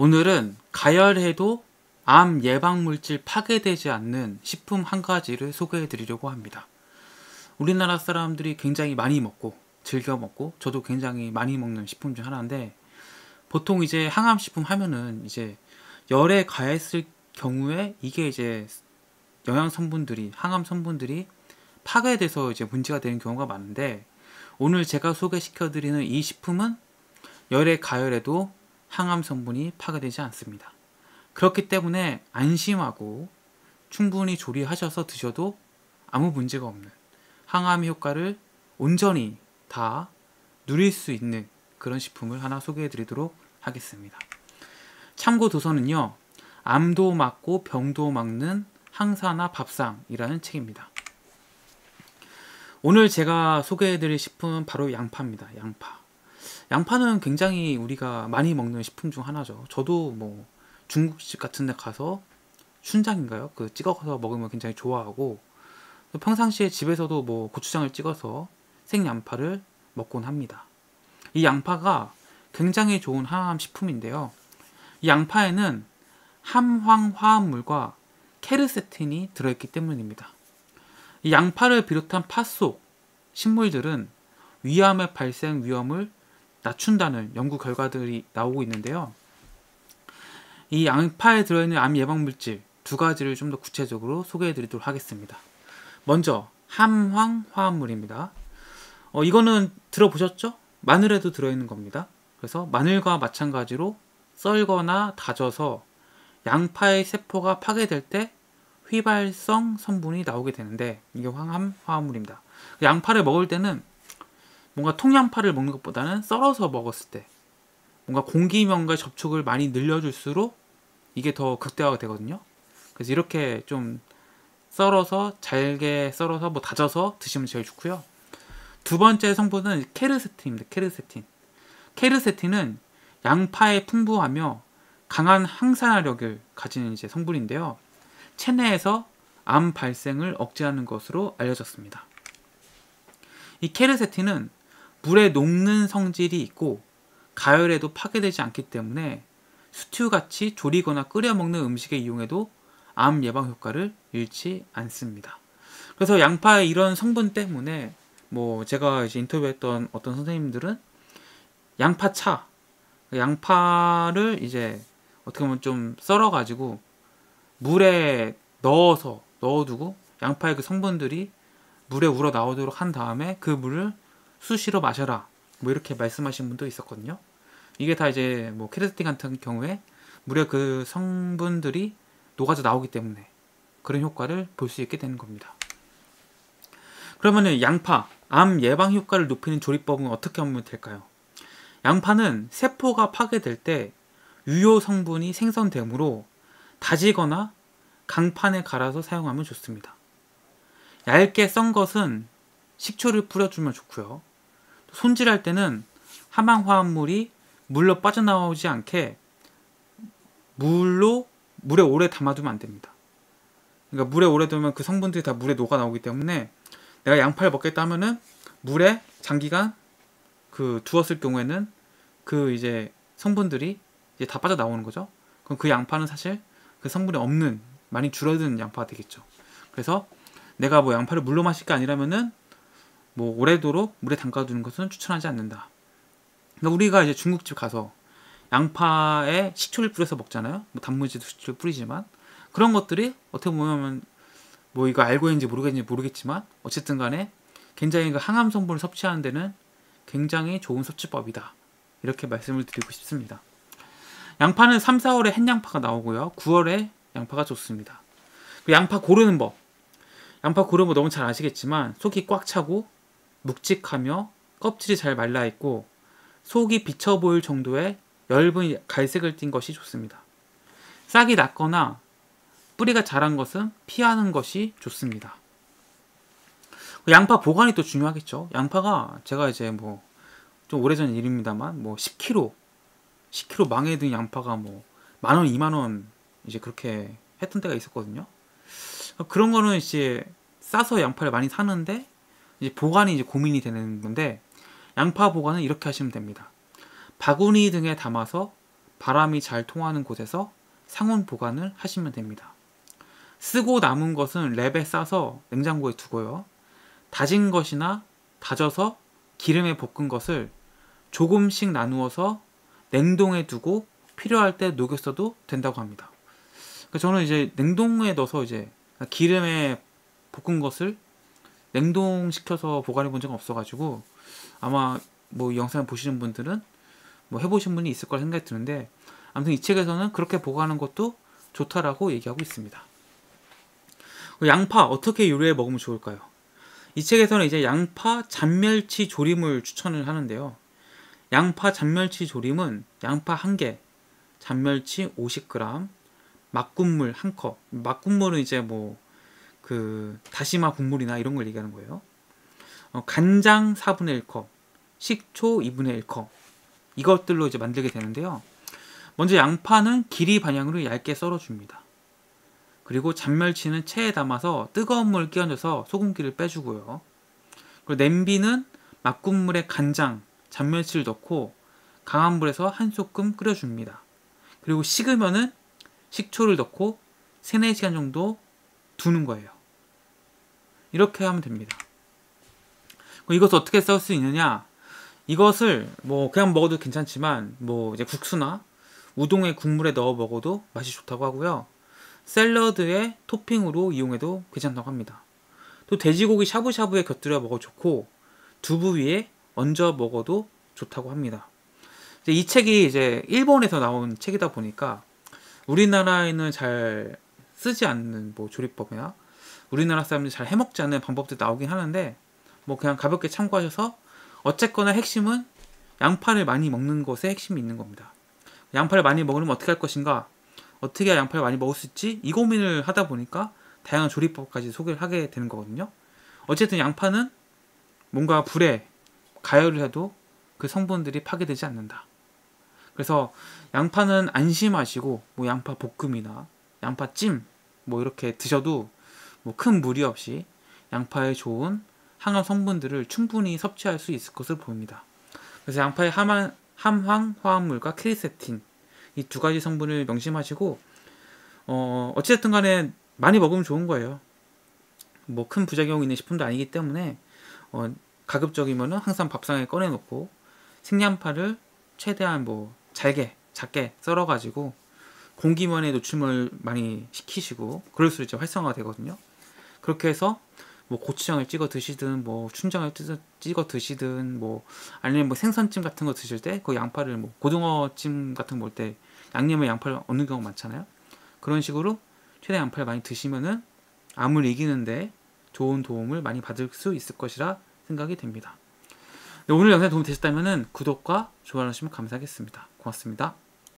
오늘은 가열해도 암 예방 물질 파괴되지 않는 식품 한 가지를 소개해 드리려고 합니다. 우리나라 사람들이 굉장히 많이 먹고 즐겨 먹고 저도 굉장히 많이 먹는 식품 중 하나인데 보통 이제 항암 식품 하면은 이제 열에 가했을 경우에 이게 이제 영양 성분들이 항암 성분들이 파괴돼서 이제 문제가 되는 경우가 많은데 오늘 제가 소개시켜 드리는 이 식품은 열에 가열에도 항암 성분이 파괴되지 않습니다. 그렇기 때문에 안심하고 충분히 조리하셔서 드셔도 아무 문제가 없는 항암 효과를 온전히 다 누릴 수 있는 그런 식품을 하나 소개해 드리도록 하겠습니다. 참고 도서는요. 암도 막고 병도 막는 항산화 밥상이라는 책입니다. 오늘 제가 소개해 드릴 식품은 바로 양파입니다. 양파. 양파는 굉장히 우리가 많이 먹는 식품 중 하나죠. 저도 뭐 중국집 같은 데 가서 춘장인가요? 그 찍어서 먹으면 굉장히 좋아하고 평상시에 집에서도 뭐 고추장을 찍어서 생양파를 먹곤 합니다. 이 양파가 굉장히 좋은 항암 식품인데요. 이 양파에는 함황 화합물과 케르세틴이 들어있기 때문입니다. 이 양파를 비롯한 팥 속 식물들은 위암의 발생 위험을 낮춘다는 연구 결과들이 나오고 있는데요. 이 양파에 들어있는 암 예방 물질 두 가지를 좀 더 구체적으로 소개해 드리도록 하겠습니다. 먼저 함황 화합물입니다. 어, 이거는 들어보셨죠? 마늘에도 들어있는 겁니다. 그래서 마늘과 마찬가지로 썰거나 다져서 양파의 세포가 파괴될 때 휘발성 성분이 나오게 되는데 이게 황암 화합물입니다. 양파를 먹을 때는 뭔가 통양파를 먹는 것보다는 썰어서 먹었을 때 뭔가 공기면과 접촉을 많이 늘려줄수록 이게 더 극대화가 되거든요. 그래서 이렇게 좀 썰어서 잘게 썰어서 뭐 다져서 드시면 제일 좋고요. 두 번째 성분은 케르세틴입니다. 케르세틴. 케르세틴은 양파에 풍부하며 강한 항산화력을 가지는 이제 성분인데요. 체내에서 암 발생을 억제하는 것으로 알려졌습니다. 이 케르세틴은 물에 녹는 성질이 있고 가열에도 파괴되지 않기 때문에 스튜같이 조리거나 끓여 먹는 음식에 이용해도 암 예방 효과를 잃지 않습니다. 그래서 양파의 이런 성분 때문에 뭐 제가 이제 인터뷰했던 어떤 선생님들은 양파차, 양파를 이제 어떻게 보면 좀 썰어가지고 물에 넣어서 넣어두고 양파의 그 성분들이 물에 우러 나오도록 한 다음에 그 물을 수시로 마셔라. 뭐 이렇게 말씀하신 분도 있었거든요. 이게 다 이제 뭐 케르세틴 같은 경우에 물에 그 성분들이 녹아져 나오기 때문에 그런 효과를 볼 수 있게 되는 겁니다. 그러면 양파, 암 예방 효과를 높이는 조리법은 어떻게 하면 될까요? 양파는 세포가 파괴될 때 유효 성분이 생성되므로 다지거나 강판에 갈아서 사용하면 좋습니다. 얇게 썬 것은 식초를 뿌려주면 좋고요. 손질할 때는 함황화합물이 물로 빠져나오지 않게 물로 물에 오래 담아두면 안 됩니다. 그러니까 물에 오래 두면 그 성분들이 다 물에 녹아 나오기 때문에 내가 양파를 먹겠다 하면은 물에 장기간 그 두었을 경우에는 그 이제 성분들이 이제 다 빠져 나오는 거죠. 그럼 그 양파는 사실 그 성분이 없는 많이 줄어든 양파가 되겠죠. 그래서 내가 뭐 양파를 물로 마실 게 아니라면은 뭐 오래도록 물에 담가두는 것은 추천하지 않는다. 그러니까 우리가 이제 중국집 가서 양파에 식초를 뿌려서 먹잖아요. 뭐 단무지도 식초를 뿌리지만 그런 것들이 어떻게 보면 뭐 이거 알고 있는지 모르겠는지 모르겠지만 어쨌든 간에 굉장히 그 항암 성분을 섭취하는 데는 굉장히 좋은 섭취법이다. 이렇게 말씀을 드리고 싶습니다. 양파는 3, 4월에 햇양파가 나오고요. 9월에 양파가 좋습니다. 그 양파 고르는 법. 양파 고르는 법 너무 잘 아시겠지만 속이 꽉 차고 묵직하며 껍질이 잘 말라 있고 속이 비쳐 보일 정도의 엷은 갈색을 띤 것이 좋습니다. 싹이 났거나 뿌리가 자란 것은 피하는 것이 좋습니다. 양파 보관이 또 중요하겠죠. 양파가 제가 이제 뭐 좀 오래전 일입니다만 뭐 10kg, 10kg 망해 든 양파가 뭐 만 원, 2만 원 이제 그렇게 했던 때가 있었거든요. 그런 거는 이제 싸서 양파를 많이 사는데 이제 보관이 이제 고민이 되는 건데 양파 보관은 이렇게 하시면 됩니다. 바구니 등에 담아서 바람이 잘 통하는 곳에서 상온 보관을 하시면 됩니다. 쓰고 남은 것은 랩에 싸서 냉장고에 두고요. 다진 것이나 다져서 기름에 볶은 것을 조금씩 나누어서 냉동에 두고 필요할 때 녹였어도 된다고 합니다. 그러니까 저는 이제 냉동에 넣어서 이제 기름에 볶은 것을 냉동시켜서 보관해 본 적은 없어가지고 아마 뭐 영상 보시는 분들은 뭐 해보신 분이 있을 거라 생각이 드는데 아무튼 이 책에서는 그렇게 보관하는 것도 좋다라고 얘기하고 있습니다. 양파 어떻게 요리해 먹으면 좋을까요? 이 책에서는 이제 양파 잔멸치 조림을 추천을 하는데요. 양파 잔멸치 조림은 양파 1개, 잔멸치 50g, 막국물 1컵. 막국물은 이제 뭐 그 다시마 국물이나 이런 걸 얘기하는 거예요. 어, 간장 4분의 1컵, 식초 2분의 1컵. 이것들로 이제 만들게 되는데요. 먼저 양파는 길이 반향으로 얇게 썰어줍니다. 그리고 잔멸치는 체에 담아서 뜨거운 물 끼얹어서 소금기를 빼주고요. 그리고 냄비는 막국물에 간장, 잔멸치를 넣고 강한 불에서 한 소끔 끓여줍니다. 그리고 식으면은 식초를 넣고 3, 4시간 정도 두는 거예요. 이렇게 하면 됩니다. 이것을 어떻게 쓸 수 있느냐? 이것을 뭐 그냥 먹어도 괜찮지만 뭐 이제 국수나 우동의 국물에 넣어 먹어도 맛이 좋다고 하고요. 샐러드에 토핑으로 이용해도 괜찮다고 합니다. 또 돼지고기 샤브샤브에 곁들여 먹어 좋고 두부 위에 얹어 먹어도 좋다고 합니다. 이 책이 이제 일본에서 나온 책이다 보니까 우리나라에는 잘 쓰지 않는 뭐 조리법이나 우리나라 사람들이 잘 해먹지 않는 방법도 나오긴 하는데 뭐 그냥 가볍게 참고하셔서 어쨌거나 핵심은 양파를 많이 먹는 것에 핵심이 있는 겁니다. 양파를 많이 먹으면 어떻게 할 것인가? 어떻게 양파를 많이 먹을 수 있지? 이 고민을 하다 보니까 다양한 조리법까지 소개를 하게 되는 거거든요. 어쨌든 양파는 뭔가 불에 가열을 해도 그 성분들이 파괴되지 않는다. 그래서 양파는 안심하시고 뭐 양파 볶음이나 양파찜 뭐 이렇게 드셔도 뭐 큰 무리 없이 양파에 좋은 항암 성분들을 충분히 섭취할 수 있을 것을 보입니다. 그래서 양파의 함한, 함황 화합물과 크리세틴 이 두 가지 성분을 명심하시고 어 어찌됐든 간에 많이 먹으면 좋은 거예요. 뭐 큰 부작용이 있는 식품도 아니기 때문에 어 가급적이면은 항상 밥상에 꺼내놓고 생양파를 최대한 뭐 잘게 작게 썰어가지고 공기면에 노출물 많이 시키시고 그럴수록 이제 활성화가 되거든요. 그렇게 해서 뭐 고추장을 찍어 드시든 뭐 춘장을 찍어 드시든 뭐 아니면 뭐 생선찜 같은 거 드실 때 그 양파를 뭐 고등어찜 같은 거 먹을 때 양념에 양파를 얻는 경우 많잖아요. 그런 식으로 최대 양파를 많이 드시면은 암을 이기는데 좋은 도움을 많이 받을 수 있을 것이라 생각이 됩니다. 네, 오늘 영상이 도움이 되셨다면 구독과 좋아요 하시면 감사하겠습니다. 고맙습니다.